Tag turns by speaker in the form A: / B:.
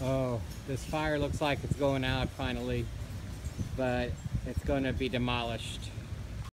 A: Oh, this fire looks like it's going out finally, but it's going to be demolished.